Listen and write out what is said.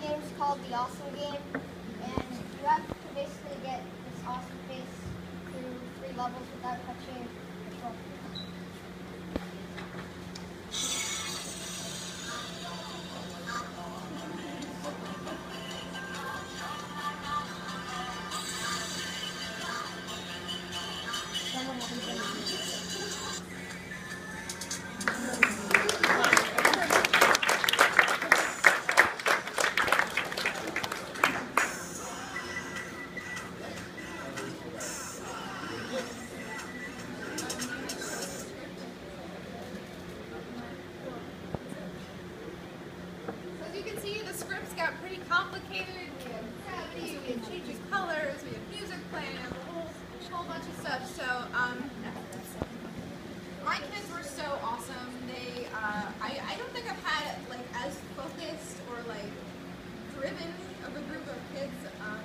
game's called the Awesome Game, and you have to basically get this awesome face through three levels without touching scripts got pretty complicated. We have gravity, we have changing colors, we have music playing, a whole, whole bunch of stuff. So, um, my kids were so awesome. They, uh, I, I don't think I've had like as focused or like driven of a group of kids um,